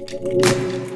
Thank you.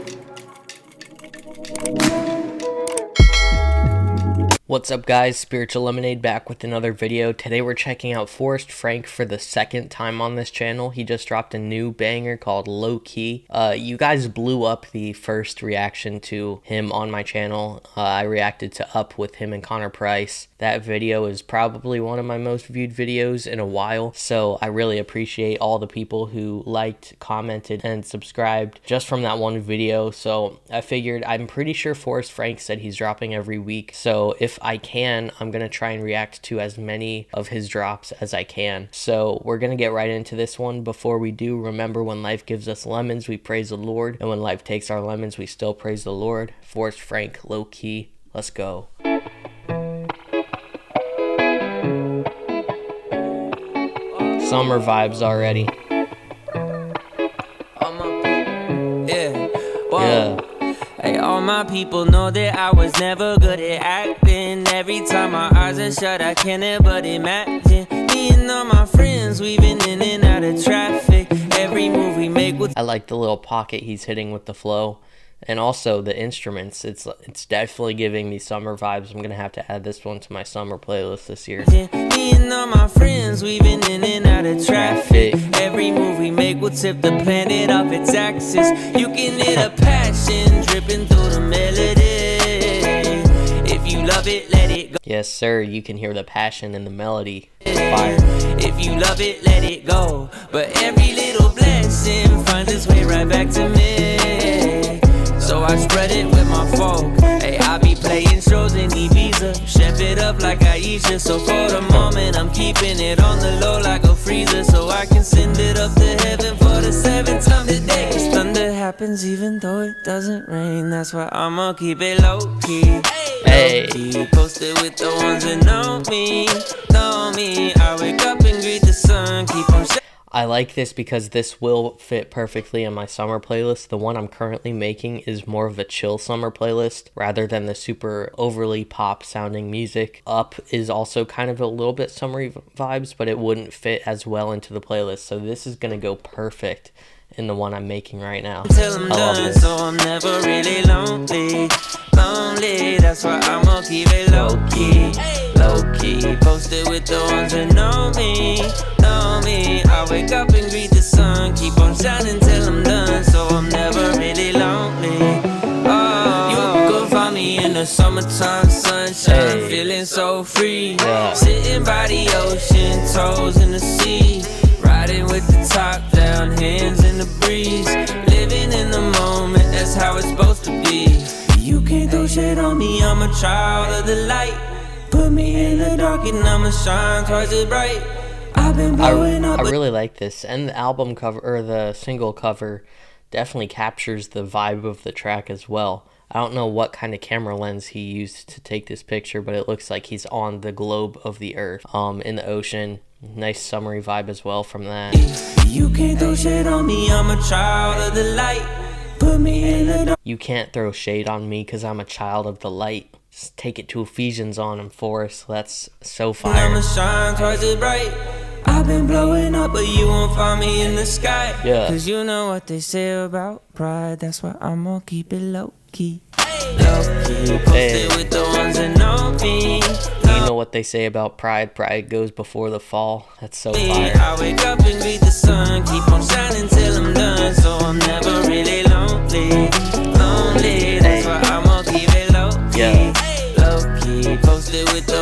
What's up guys, Spiritual Lemonade back with another video. Today we're checking out Forrest Frank for the second time on this channel. He just dropped a new banger called Low Key. Uh, you guys blew up the first reaction to him on my channel. Uh, I reacted to Up with him and Connor Price. That video is probably one of my most viewed videos in a while, so I really appreciate all the people who liked, commented, and subscribed just from that one video. So I figured, I'm pretty sure Forrest Frank said he's dropping every week, so if I can, I'm going to try and react to as many of his drops as I can. So we're going to get right into this one. Before we do, remember when life gives us lemons, we praise the Lord. And when life takes our lemons, we still praise the Lord. Forrest Frank, low key. Let's go. Summer vibes already. All my people know that I was never good at acting. Every time my eyes are shut, I can't help but imagine me and all my friends weaving in and out of traffic. Every move we make with I like the little pocket he's hitting with the flow and also the instruments. It's it's definitely giving me summer vibes. I'm gonna have to add this one to my summer playlist this year. Me and all my friends in and out of traffic. Every move we make will tip the planet off its axis. You can hear the passion dripping through the melody. If you love it, let it go. Yes, sir. You can hear the passion in the melody. Fire. If you love it, let it go. But every little blessing finds its way right back to me. I spread it with my folk. Hey, I be playing shows in Ibiza. Chef it up like Aisha. So for the moment, I'm keeping it on the low like a freezer. So I can send it up to heaven for the seventh time today. Cause thunder happens even though it doesn't rain. That's why I'ma keep it low key. Hey. Low key. Posted with the ones that know me. Know me. I wake up and greet the sun. Keep on I like this because this will fit perfectly in my summer playlist. The one I'm currently making is more of a chill summer playlist rather than the super overly pop sounding music. Up is also kind of a little bit summery vibes, but it wouldn't fit as well into the playlist. So this is going to go perfect in the one I'm making right now. Until I'm done, so I'm never really lonely. Lonely, that's why I'ma keep it low key. Low key, posted with the ones that know me. Know me, I wake up and greet the sun. Keep on shining till I'm done, so I'm never really lonely. Oh, you can find me in the summertime sunshine, hey. feeling so free. Yeah. Sitting by the ocean, toes in the sea. Riding with the top down, hands in the breeze. Living in the moment, that's how it's supposed to be. You can't throw shit on me, I'm a child of the light. Put me in the dark and I'ma shine twice as bright. Blowing I, really like this, and the album cover or the single cover definitely captures the vibe of the track as well. I don't know what kind of camera lens he used to take this picture, but it looks like he's on the globe of the earth, um, in the ocean. Nice summery vibe as well from that. You can't throw shit on me, I'm a child of the light. Put me in the. You can't throw shade on me because I'm a child of the light. Just take it to Ephesians on him, for us. That's so fire. I'ma shine twice as bright. I've been blowing up, but you won't find me in the sky. Yeah. Cause you know what they say about pride. That's why I'm gonna keep it low key. Low key. Posted with the ones that know me. You know what they say about pride? Pride goes before the fall. That's so fire. I wake up and greet the sun. Keep on shining till I'm done. So I'm never really lonely. Lonely. That's why I'ma keep it low key. Yeah. Low key. Posted with the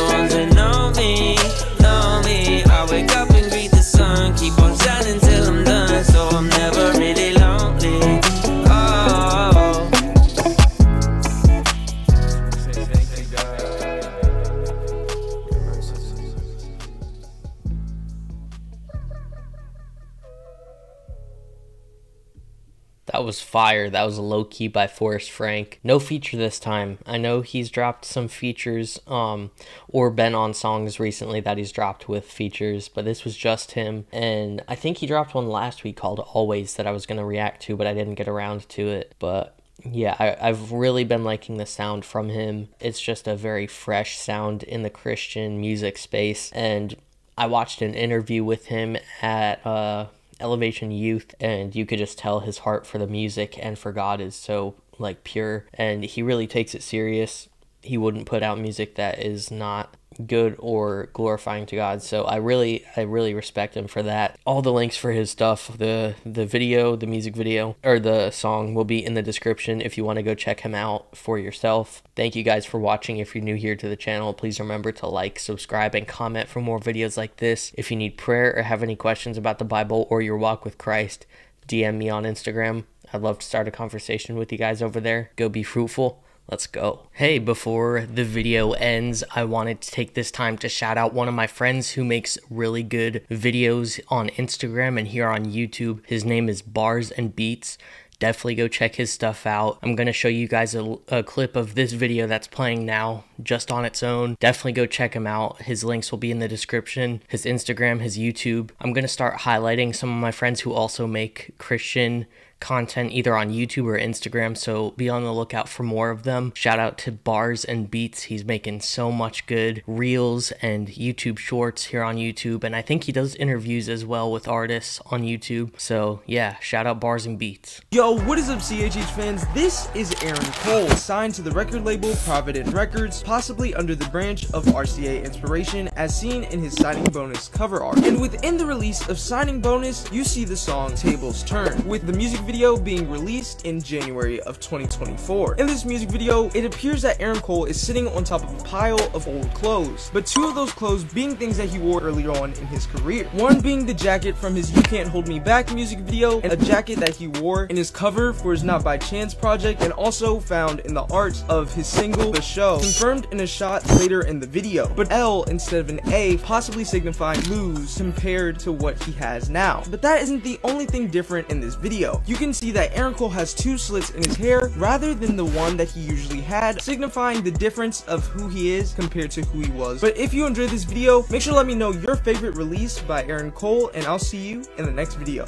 That was fire. That was a low key by Forrest Frank. No feature this time. I know he's dropped some features, um, or been on songs recently that he's dropped with features, but this was just him. And I think he dropped one last week called Always that I was gonna react to, but I didn't get around to it. But yeah, I, I've really been liking the sound from him. It's just a very fresh sound in the Christian music space. And I watched an interview with him at uh Elevation Youth, and you could just tell his heart for the music and for God is so like pure, and he really takes it serious. He wouldn't put out music that is not good or glorifying to God. So I really I really respect him for that. All the links for his stuff, the the video, the music video or the song will be in the description if you want to go check him out for yourself. Thank you guys for watching. If you're new here to the channel, please remember to like, subscribe and comment for more videos like this. If you need prayer or have any questions about the Bible or your walk with Christ, DM me on Instagram. I'd love to start a conversation with you guys over there. Go be fruitful. Let's go. Hey, before the video ends, I wanted to take this time to shout out one of my friends who makes really good videos on Instagram and here on YouTube. His name is Bars and Beats definitely go check his stuff out. I'm going to show you guys a, a, clip of this video that's playing now just on its own. Definitely go check him out. His links will be in the description, his Instagram, his YouTube. I'm going to start highlighting some of my friends who also make Christian content either on YouTube or Instagram, so be on the lookout for more of them. Shout out to Bars and Beats. He's making so much good reels and YouTube shorts here on YouTube, and I think he does interviews as well with artists on YouTube. So yeah, shout out Bars and Beats. Yo, what is up CHH fans? This is Aaron Cole, signed to the record label Provident Records, possibly under the branch of RCA Inspiration as seen in his signing bonus cover art. And within the release of signing bonus, you see the song Tables Turn, with the music video video being released in January of 2024. In this music video, it appears that Aaron Cole is sitting on top of a pile of old clothes, but two of those clothes being things that he wore earlier on in his career. One being the jacket from his You Can't Hold Me Back music video, and a jacket that he wore in his cover for his Not By Chance project, and also found in the art of his single, The Show, confirmed in a shot later in the video, but L instead of an A possibly signifying lose compared to what he has now. But that isn't the only thing different in this video. You can see that Aaron Cole has two slits in his hair rather than the one that he usually had, signifying the difference of who he is compared to who he was. But if you enjoyed this video, make sure to let me know your favorite release by Aaron Cole, and I'll see you in the next video.